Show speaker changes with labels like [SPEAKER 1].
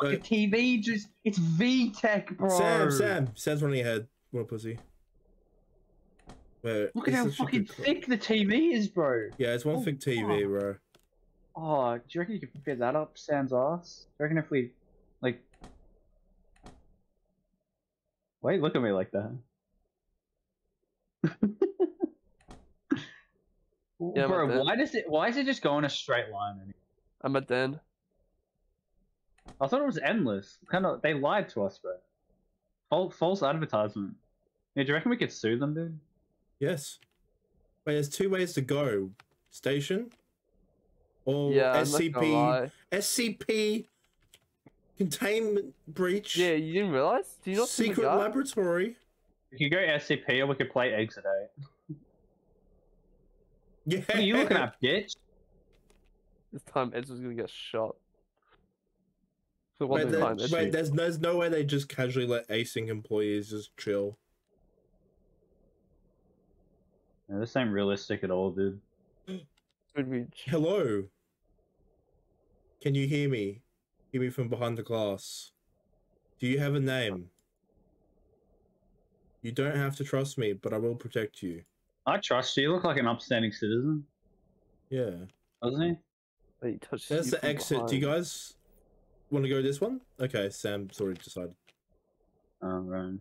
[SPEAKER 1] fucking
[SPEAKER 2] Wait.
[SPEAKER 1] TV just it's VTech, bro.
[SPEAKER 2] Sam, Sam, Sam's running ahead. What a pussy. Wait,
[SPEAKER 1] Look at
[SPEAKER 2] it's
[SPEAKER 1] how
[SPEAKER 2] such
[SPEAKER 1] fucking thick the TV is, bro.
[SPEAKER 2] Yeah, it's one
[SPEAKER 1] Oh,
[SPEAKER 2] thick TV,
[SPEAKER 1] fuck.
[SPEAKER 2] bro.
[SPEAKER 1] Oh, do you reckon you could fit that up Sam's ass? Do you reckon if we like Wait, look at me like that.
[SPEAKER 3] Yeah,
[SPEAKER 1] bro, why does it why is it just go in a straight line?
[SPEAKER 3] I'm at the end.
[SPEAKER 1] I thought it was endless. Kind of, they lied to us, bro. False, false advertisement. Yeah, do you reckon we could sue them, dude?
[SPEAKER 2] Yes. Wait, there's two ways to go. Station or
[SPEAKER 3] yeah, I'm not gonna
[SPEAKER 2] SCP. SCP containment breach.
[SPEAKER 3] Yeah, you didn't realize? Do you not
[SPEAKER 2] secret
[SPEAKER 3] guy?
[SPEAKER 2] laboratory.
[SPEAKER 1] We could go SCP or we could play Exit 8.
[SPEAKER 2] Yeah.
[SPEAKER 1] What are you looking at, bitch?
[SPEAKER 3] This time Eds was gonna get shot. So it
[SPEAKER 2] Wait,
[SPEAKER 3] wasn't
[SPEAKER 2] there-
[SPEAKER 3] time Eds.
[SPEAKER 2] wait, there's, there's no way they just casually let async employees just chill.
[SPEAKER 1] Yeah, this ain't realistic at all, dude.
[SPEAKER 3] Would be
[SPEAKER 2] Hello. Can you hear me? Hear me from behind the glass. Do you have a name? You don't have to trust me, but I will protect you.
[SPEAKER 1] I trust you. You look like an upstanding citizen,
[SPEAKER 2] Yeah.
[SPEAKER 1] doesn't he?
[SPEAKER 3] Wait, he
[SPEAKER 2] There's the
[SPEAKER 3] from
[SPEAKER 2] exit. Do you guys want to go this one? Okay, Sam's already decided.
[SPEAKER 1] Oh, right.